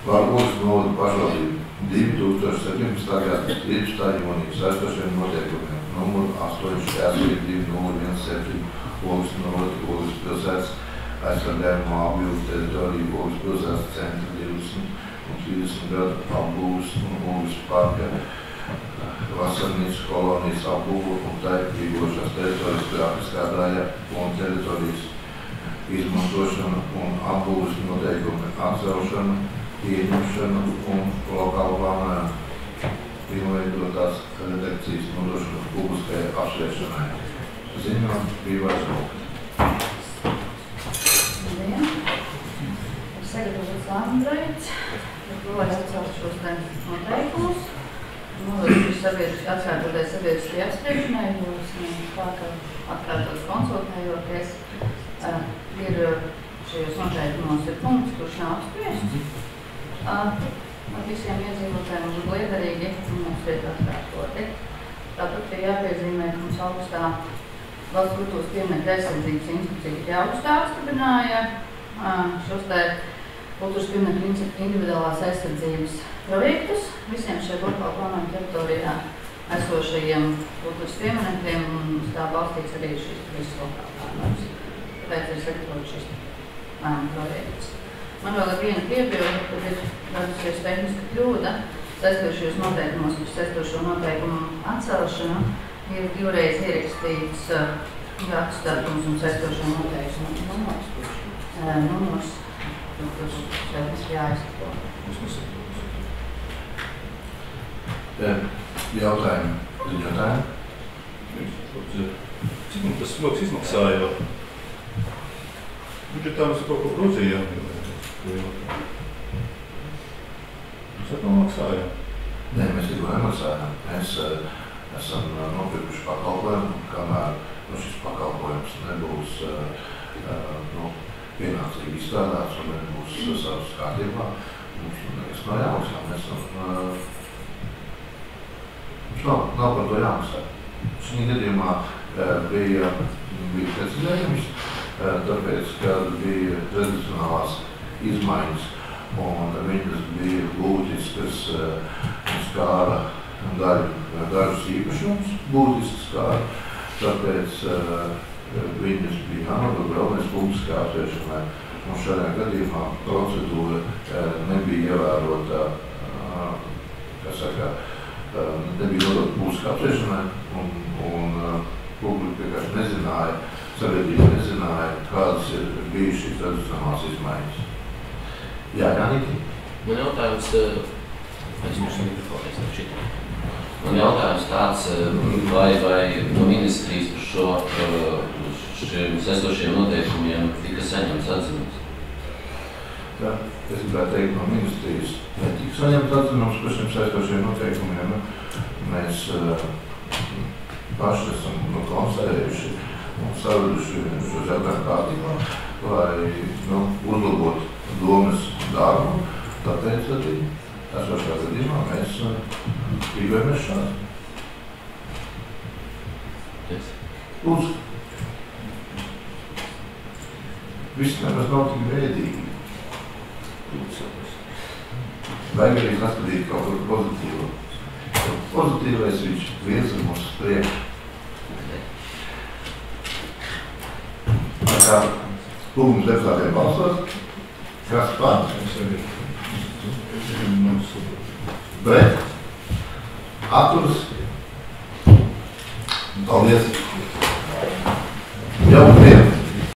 Varbūt novada pašvaldību 2017. gada 13. jūnija saistošiem noteikumiem numuru 8420117 Ogas novada Ogas pilsētas aizsargājumu apjūtas teritoriju Ogas pilsētas centra 20 un 30 gadu apbūves un Ogas parka vasarnīcas kolonijas apbūvu un taipīgošās teritorijas grafiskā daļa un teritorijas izmantošana un apbūves noteikumi atcelšana, pieņemšana un plānojumu pilnveidotās redakcijas nodošana publiskajai apsvēršanai. Rūkas. Labdien! Ir sagatavots ko lai atcelt šos te noteikumus. Nodot sabiedriski atkārtoties sabiedriski apspriešanai, jo esam pārkārt atkārtot konsultējoties. Uh, ir uh, šajos noteikumos ir punkts, kurš nav apspriests. Ar visiem iedzīvotājiem būtu liederīgi, un mums ir atkārtoti. Tāpat ir jāpiezīmē, ka mums augstā valsts kultūras piemēra aizsardzības institūcija augstā apstiprināja šos te kultūras piemēra individuālās aizsardzības projektus visiem šiem lokālu plānojumu teritorijā esošajiem kultūras pieminekļiem un uz tā balstīts arī šis viss lokālu plānojums. Tāpēc ir sagatavot šis lēmuma projekts. Man vēl ir viena piebilde, kad ir radusies tehniska kļūda saistošajos noteikumos par saistošo noteikumu atcelšanu. Ir divreiz ierakstīts uh, gadu statums un saistošo noteikumu numurs. Uh, numurs, kurš šeit jāizsako. Jautājumi ziņotājiem? Cik mums tas sloks izmaksāja? Budžetā mēs kaut ko grozījām. Mums atkal maksāja. Nē, mēs tikko nemaksājām. Mēs uh, esam uh, nopirkuši pakalpojumu, kamēr nu, šis pakalpojums nebūs uh, uh, nu, pienācīgi izstrādāts un nebūs uh, savas kārtībā. Mums nekas nav jāmaksā. Mēs esam, uh, mums nav, nav par to jāmaksā. Šī gadījumā uh, bija, bija precizējums, uh, tāpēc, kad bija tradicionālās izmaiņas un viņas bija būtiskas uh, skāra daļu, dažus īpašumus, būtiskas skāra, tāpēc uh, viņas bija jānodod vēlreiz publiskā apsvēršanai. Un šajā gadījumā procedūra uh, nebija ievērota, kas saka, nebija nodot publiskā apsvēršanai, un, un publika vienkārši nezināja, sabiedrība nezināja, kādas ir bijušas tradicionālās izmaiņas. Jā, Janīti? Man jautājums, es jums mikrofonu, nešķitu. Man jautājums tāds, vai, vai no ministrijas par šo, uz šiem sestošiem noteikumiem tika saņemts atzinums? Jā, es gribētu teikt, no ministrijas netika saņemts atzinums par šiem saistošiem noteikumiem. Mēs uh, paši esam nu, konstatējuši un saveduši šo jautājumu kārtībā, lai nu, uzlabotu domas darbu. Tāpēc arī esošā gadījumā mēs rīkojamies šādi. Yes. Lūdzu. Viss nemaz nav tik bēdīgi. Vajag arī saskatīt kaut ko pozitīvu. Pozitīvais viņš virza mūs uz priekšu. Tā kā lūgums deputātiem balsot, kas par? Pret? Atturas? Paldies! Jau